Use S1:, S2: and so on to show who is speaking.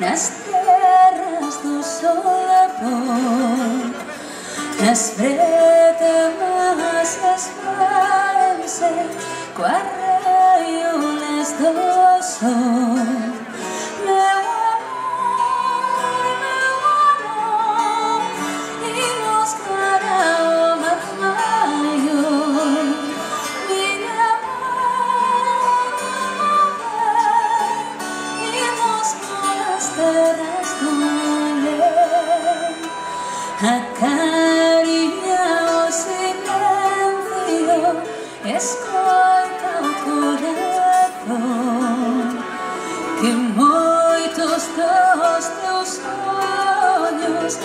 S1: las tierras do solador, nas bretas as farsas, coa raiones do sol. que muitos dos teus sonhos